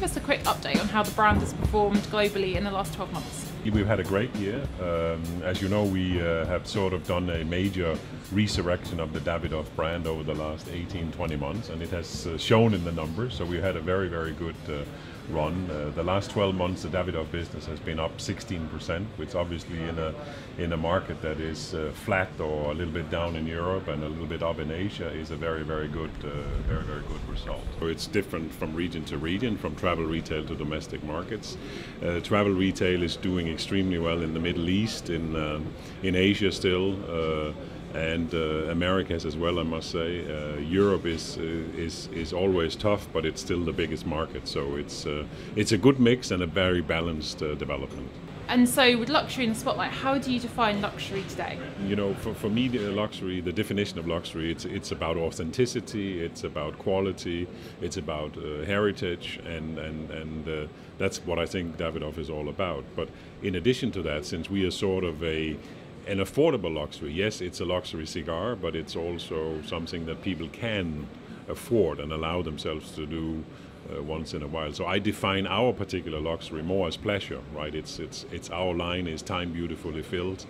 give us a quick update on how the brand has performed globally in the last 12 months? We've had a great year. Um, as you know, we uh, have sort of done a major resurrection of the Davidoff brand over the last 18, 20 months, and it has uh, shown in the numbers. So we had a very, very good uh, run. Uh, the last 12 months, the Davidoff business has been up 16%, which obviously in a in a market that is uh, flat or a little bit down in Europe and a little bit up in Asia is a very, very good, uh, very, very good result. So it's different from region to region, from travel retail to domestic markets. Uh, travel retail is doing extremely well in the Middle East, in uh, in Asia still and uh, Americas as well. I must say, uh, Europe is uh, is is always tough, but it's still the biggest market. So it's uh, it's a good mix and a very balanced uh, development. And so, with luxury in the spotlight, how do you define luxury today? You know, for, for me, the luxury, the definition of luxury, it's it's about authenticity, it's about quality, it's about uh, heritage, and and and that's what I think Davidoff is all about. But in addition to that, since we are sort of a an affordable luxury. Yes, it's a luxury cigar, but it's also something that people can afford and allow themselves to do uh, once in a while. So I define our particular luxury more as pleasure, right? It's it's it's our line is time beautifully filled,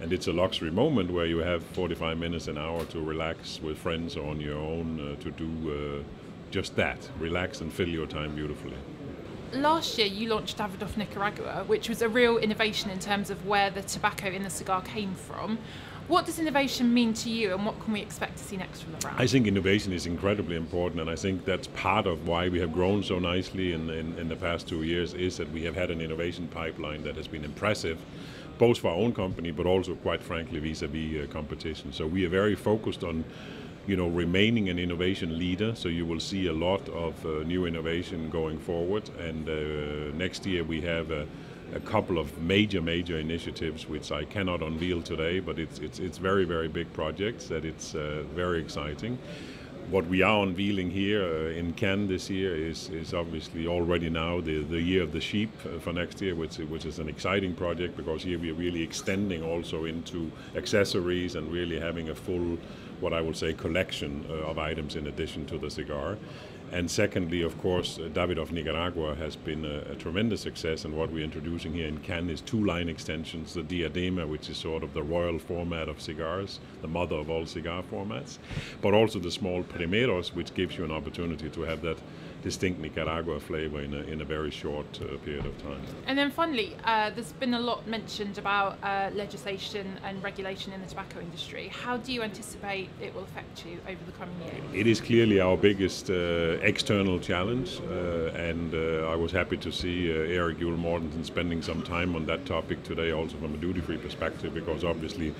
and it's a luxury moment where you have 45 minutes an hour to relax with friends or on your own uh, to do uh, just that, relax and fill your time beautifully last year you launched Davidoff Nicaragua, which was a real innovation in terms of where the tobacco in the cigar came from. What does innovation mean to you, and what can we expect to see next from the brand? I think innovation is incredibly important, and I think that's part of why we have grown so nicely in, in, in the past two years. Is that we have had an innovation pipeline that has been impressive, both for our own company, but also, quite frankly, vis-a-vis uh, competition. So we are very focused on you know, remaining an innovation leader. So you will see a lot of uh, new innovation going forward. And uh, next year we have a, a, couple of major, major initiatives which I cannot unveil today, but it's it's it's very, very big projects that it's uh, very exciting. What we are unveiling here uh, in Cannes this year is, is obviously already now the, the year of the sheep uh, for next year, which, which is an exciting project because here we are really extending also into accessories and really having a full what I would say collection uh, of items in addition to the cigar. And secondly, of course, uh, Davidoff Nicaragua has been a, a, tremendous success. And what we're introducing here in Cannes is two line extensions the Diadema, which is sort of the royal format of cigars, the mother of all cigar formats, but also the small Primeros, which gives you an opportunity to have that distinct Nicaragua flavor in a, in a very short uh, period of time. And then finally, uh, there's been a lot mentioned about uh, legislation and regulation in the tobacco industry. How do you anticipate it will affect you over the coming year? It is clearly our biggest uh, external challenge, uh, and uh, I was happy to see Erik Juul Mortensen spending some time on that topic today, also from a duty-free perspective, because obviously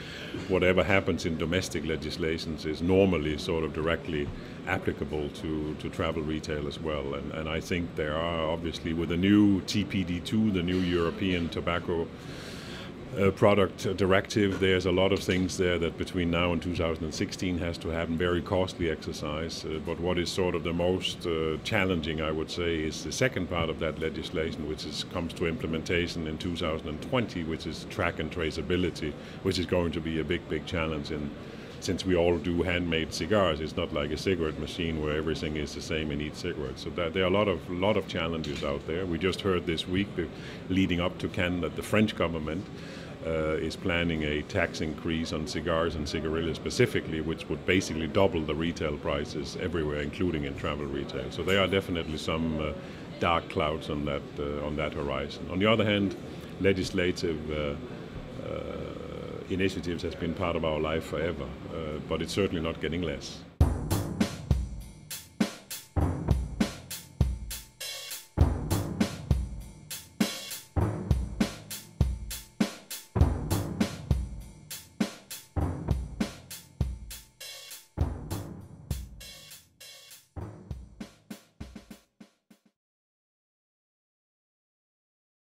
whatever happens in domestic legislations is normally sort of directly applicable to, to travel retail as well. And, and I think there are obviously with the new TPD2, the new European tobacco uh, product directive, there's a lot of things there that between now and 2016 has to happen. Very costly exercise. Uh, but what is sort of the most uh, challenging, I would say, is the second part of that legislation, which is, comes to implementation in 2020, which is track and traceability, which is going to be a big, big challenge in since we all do handmade cigars, it's not like a cigarette machine where everything is the same in each cigarette. So that, there are a lot of lot of challenges out there. We just heard this week, leading up to Cannes, that the French government uh, is planning a tax increase on cigars and cigarillos specifically, which would basically double the retail prices everywhere, including in travel retail. So there are definitely some uh, dark clouds on that uh, on that horizon. On the other hand, legislative uh, uh, initiatives has been part of our life forever, uh, but it's certainly not getting less.